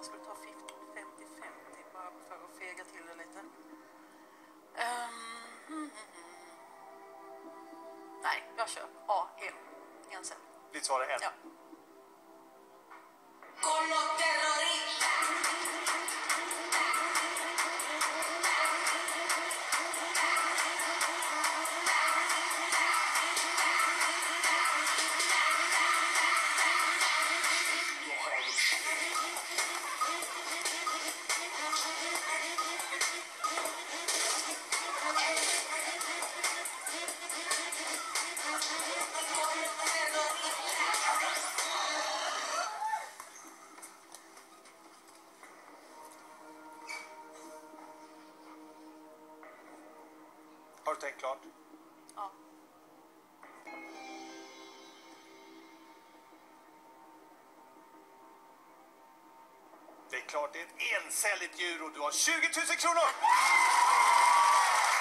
man skulle ta 50-50 bara för att fega till det lite. Um. Nej, jag kör A, en. Ensen. Ditt svar är en? Ja. Kolla! Har du tänkt klart? ja. Det är klart, det är ett encelligt djur och du har 20 000 kronor!